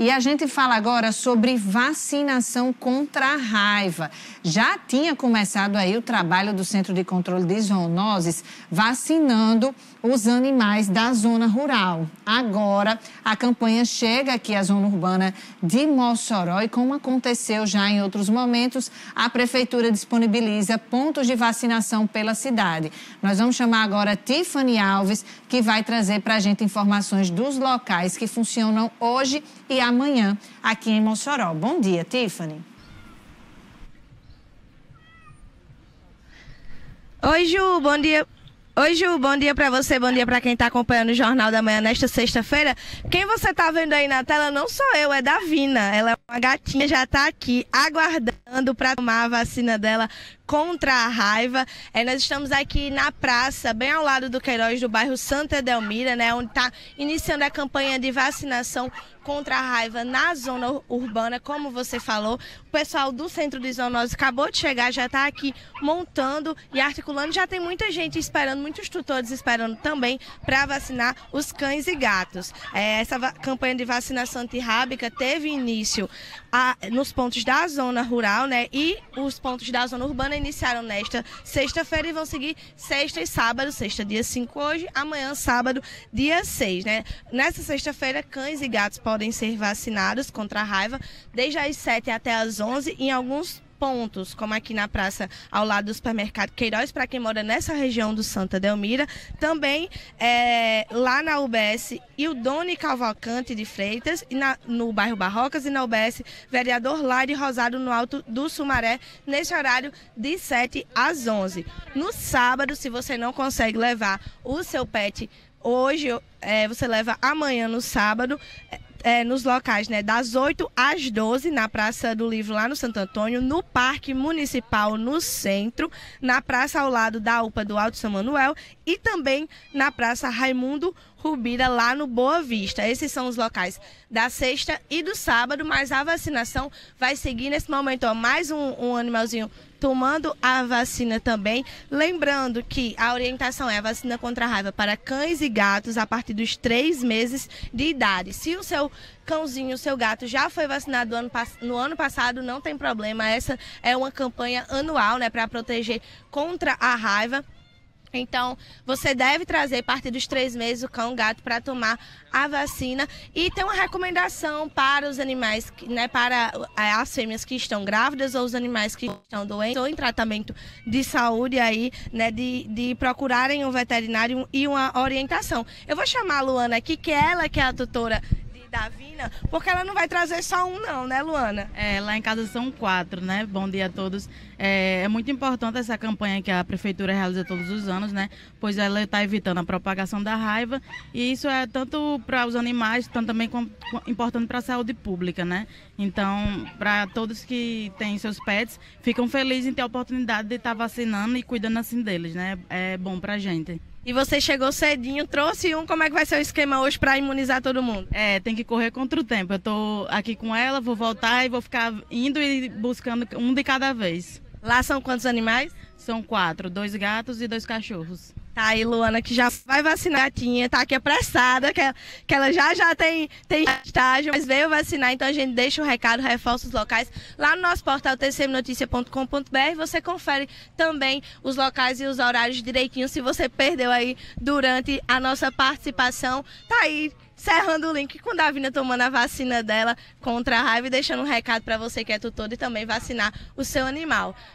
E a gente fala agora sobre vacinação contra a raiva. Já tinha começado aí o trabalho do Centro de Controle de Zoonoses vacinando os animais da zona rural. Agora, a campanha chega aqui à zona urbana de Mossoró e, como aconteceu já em outros momentos, a Prefeitura disponibiliza pontos de vacinação pela cidade. Nós vamos chamar agora Tiffany Alves, que vai trazer para a gente informações dos locais que funcionam hoje e amanhã aqui em Mossoró. Bom dia, Tiffany. Oi, Ju, bom dia. Oi, Ju, bom dia para você, bom dia para quem está acompanhando o Jornal da Manhã nesta sexta-feira. Quem você está vendo aí na tela não sou eu, é Davina. Ela é uma gatinha, já está aqui aguardando para tomar a vacina dela contra a raiva. É, nós estamos aqui na praça, bem ao lado do Queiroz, do bairro Santa Edelmira, né, onde está iniciando a campanha de vacinação contra a raiva na zona urbana, como você falou. O pessoal do Centro de Zoonose acabou de chegar, já está aqui montando e articulando. Já tem muita gente esperando, muitos tutores esperando também para vacinar os cães e gatos. É, essa campanha de vacinação antirrábica teve início a, nos pontos da zona rural, né? E os pontos da zona urbana iniciaram nesta sexta-feira e vão seguir sexta e sábado, sexta dia 5 hoje, amanhã sábado, dia 6, né? Nessa sexta-feira, cães e gatos podem ser vacinados contra a raiva desde as 7 até as 11 em alguns pontos, como aqui na praça ao lado do supermercado Queiroz, para quem mora nessa região do Santa Delmira. Também é, lá na UBS e o Doni Cavalcante de Freitas, na, no bairro Barrocas, e na UBS Vereador Lade Rosado, no Alto do Sumaré, nesse horário de 7 às 11. No sábado, se você não consegue levar o seu pet hoje, é, você leva amanhã no sábado é, nos locais né, das 8 às 12, na Praça do Livro, lá no Santo Antônio, no Parque Municipal, no centro, na praça ao lado da UPA do Alto São Manuel e também na Praça Raimundo Rubira, lá no Boa Vista. Esses são os locais da sexta e do sábado, mas a vacinação vai seguir nesse momento. Ó, mais um, um animalzinho tomando a vacina também. Lembrando que a orientação é a vacina contra a raiva para cães e gatos a partir dos três meses de idade. Se o seu cãozinho, o seu gato já foi vacinado no ano, no ano passado, não tem problema. Essa é uma campanha anual né, para proteger contra a raiva. Então, você deve trazer a partir dos três meses o cão, o gato para tomar a vacina. E tem uma recomendação para os animais, né, para é, as fêmeas que estão grávidas ou os animais que estão doentes ou em tratamento de saúde aí, né, de, de procurarem um veterinário e uma orientação. Eu vou chamar a Luana aqui, que ela que é a tutora da Vina, porque ela não vai trazer só um não, né, Luana? É, lá em casa são quatro, né? Bom dia a todos. É, é muito importante essa campanha que a prefeitura realiza todos os anos, né? Pois ela está evitando a propagação da raiva e isso é tanto para os animais, tanto também com, com, importante para a saúde pública, né? Então, para todos que têm seus pets, ficam felizes em ter a oportunidade de estar tá vacinando e cuidando assim deles, né? É bom para a gente. E você chegou cedinho, trouxe um. Como é que vai ser o esquema hoje para imunizar todo mundo? É, tem que correr contra o tempo. Eu tô aqui com ela, vou voltar e vou ficar indo e buscando um de cada vez. Lá são quantos animais? São quatro, dois gatos e dois cachorros. Tá aí, Luana, que já vai vacinar a gatinha, tá aqui apressada, que ela, que ela já já tem, tem estágio, mas veio vacinar, então a gente deixa o recado, reforça os locais. Lá no nosso portal tcmnoticia.com.br você confere também os locais e os horários direitinho, se você perdeu aí durante a nossa participação. Tá aí Cerrando o link com Davina tomando a vacina dela contra a raiva e deixando um recado para você que é tutor e também vacinar o seu animal.